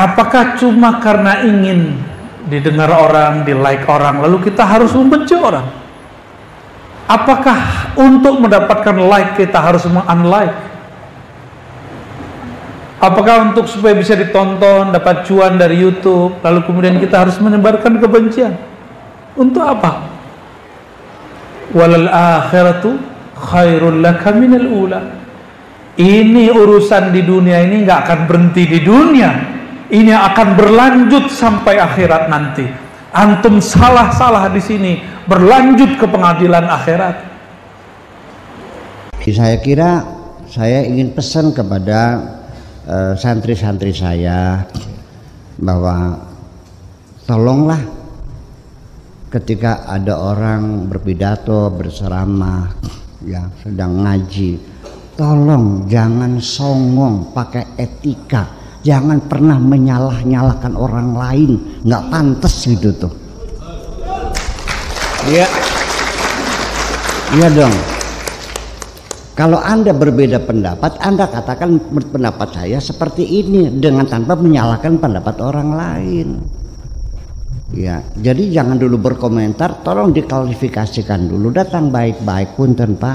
apakah cuma karena ingin didengar orang, di like orang, lalu kita harus membenci orang? Apakah untuk mendapatkan like kita harus meng-unlike? Apakah untuk supaya bisa ditonton, dapat cuan dari YouTube, lalu kemudian kita harus menyebarkan kebencian? Untuk apa? Walal akhiratu khairul laka minal ula. Ini urusan di dunia ini nggak akan berhenti di dunia. Ini akan berlanjut sampai akhirat nanti. Antum salah-salah di sini berlanjut ke pengadilan akhirat. Saya kira saya ingin pesan kepada uh, santri-santri saya bahwa tolonglah ketika ada orang berpidato berceramah ya sedang ngaji tolong jangan songong pakai etika jangan pernah menyalah-nyalahkan orang lain. Nggak pantas gitu tuh. Iya. Iya dong. Kalau anda berbeda pendapat anda katakan pendapat saya seperti ini dengan tanpa menyalahkan pendapat orang lain. Ya, jadi jangan dulu berkomentar, tolong diklarifikasikan dulu. Datang baik-baik pun tanpa